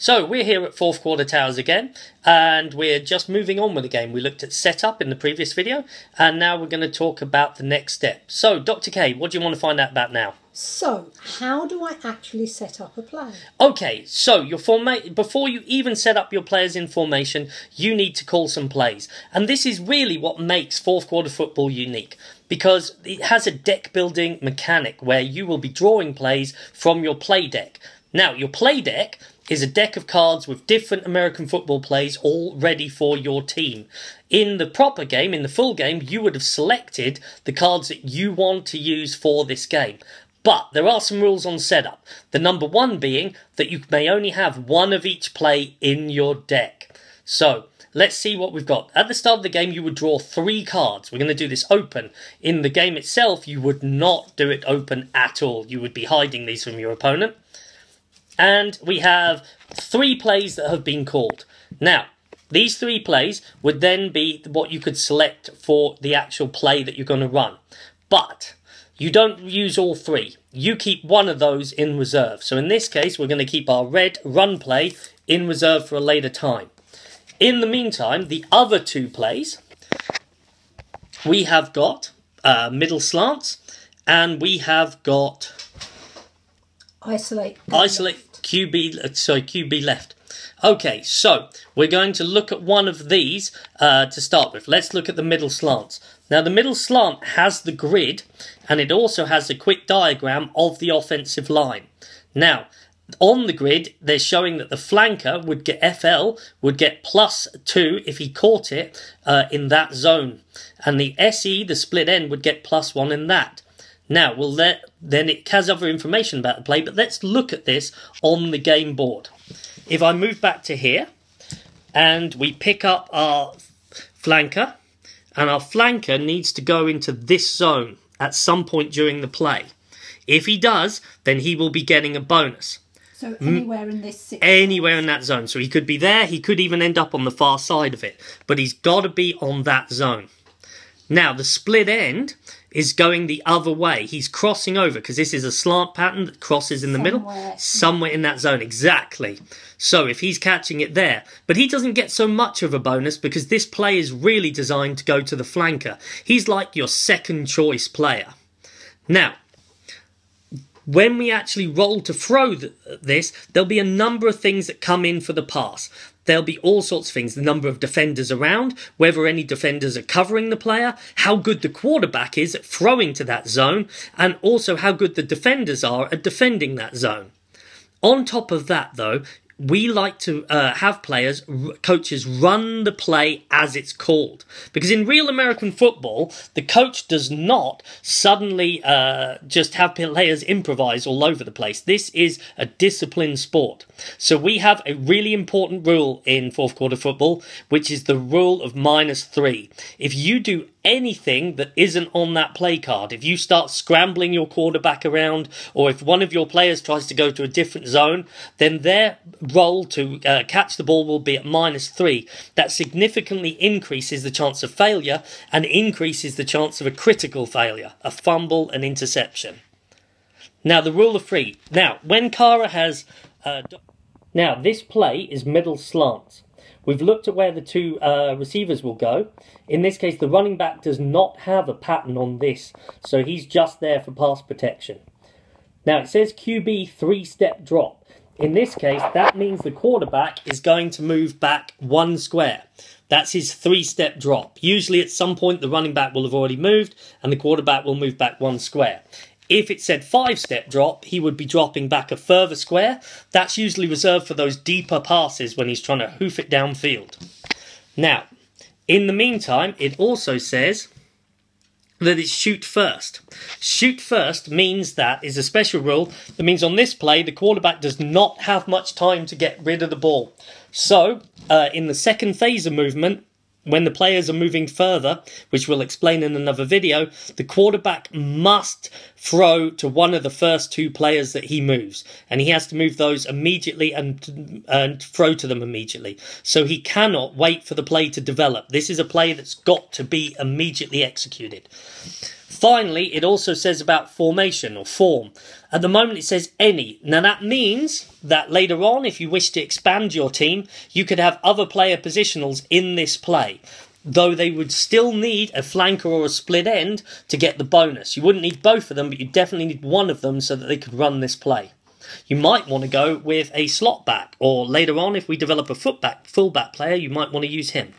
So we're here at fourth quarter towers again, and we're just moving on with the game. We looked at setup in the previous video, and now we're going to talk about the next step. So, Dr. K, what do you want to find out about now? So, how do I actually set up a play? Okay, so your forma- before you even set up your players in formation, you need to call some plays. And this is really what makes fourth quarter football unique because it has a deck building mechanic where you will be drawing plays from your play deck. Now, your play deck is a deck of cards with different American football plays all ready for your team. In the proper game, in the full game, you would have selected the cards that you want to use for this game. But there are some rules on setup. The number one being that you may only have one of each play in your deck. So, let's see what we've got. At the start of the game, you would draw three cards. We're going to do this open. In the game itself, you would not do it open at all. You would be hiding these from your opponent. And we have three plays that have been called. Now, these three plays would then be what you could select for the actual play that you're going to run. But you don't use all three. You keep one of those in reserve. So in this case, we're going to keep our red run play in reserve for a later time. In the meantime, the other two plays, we have got uh, middle slants and we have got Isolate. isolate QB, sorry, QB left. Okay, so we're going to look at one of these uh, to start with. Let's look at the middle slants. Now, the middle slant has the grid, and it also has a quick diagram of the offensive line. Now, on the grid, they're showing that the flanker would get FL would get plus two if he caught it uh, in that zone, and the SE, the split end, would get plus one in that. Now, we'll let, then it has other information about the play, but let's look at this on the game board. If I move back to here, and we pick up our flanker, and our flanker needs to go into this zone at some point during the play. If he does, then he will be getting a bonus. So anywhere in this. Anywhere in that zone. So he could be there, he could even end up on the far side of it, but he's got to be on that zone. Now, the split end is going the other way. He's crossing over because this is a slant pattern that crosses in the middle, Somewhere. somewhere in that zone. Exactly. So if he's catching it there, but he doesn't get so much of a bonus because this play is really designed to go to the flanker. He's like your second choice player. Now, when we actually roll to throw th- this, there'll be a number of things that come in for the pass. There'll be all sorts of things the number of defenders around, whether any defenders are covering the player, how good the quarterback is at throwing to that zone, and also how good the defenders are at defending that zone. On top of that, though, we like to uh, have players, coaches run the play as it's called. Because in real American football, the coach does not suddenly uh, just have players improvise all over the place. This is a disciplined sport. So we have a really important rule in fourth quarter football, which is the rule of minus three. If you do anything that isn't on that play card. If you start scrambling your quarterback around, or if one of your players tries to go to a different zone, then their roll to uh, catch the ball will be at minus three. That significantly increases the chance of failure and increases the chance of a critical failure, a fumble, an interception. Now, the rule of three. Now, when Kara has. Uh, now, this play is middle slants. We've looked at where the two uh, receivers will go. In this case, the running back does not have a pattern on this, so he's just there for pass protection. Now, it says QB three step drop. In this case, that means the quarterback is going to move back one square. That's his three step drop. Usually, at some point, the running back will have already moved and the quarterback will move back one square. If it said five step drop, he would be dropping back a further square. That's usually reserved for those deeper passes when he's trying to hoof it downfield. Now, in the meantime, it also says that it's shoot first. Shoot first means that is a special rule that means on this play the quarterback does not have much time to get rid of the ball. So, uh, in the second phase of movement, when the players are moving further, which we'll explain in another video, the quarterback must throw to one of the first two players that he moves, and he has to move those immediately and and throw to them immediately. So he cannot wait for the play to develop. This is a play that's got to be immediately executed. Finally, it also says about formation or form. At the moment, it says any. Now, that means that later on, if you wish to expand your team, you could have other player positionals in this play. Though they would still need a flanker or a split end to get the bonus. You wouldn't need both of them, but you definitely need one of them so that they could run this play. You might want to go with a slot back, or later on, if we develop a footback, fullback player, you might want to use him.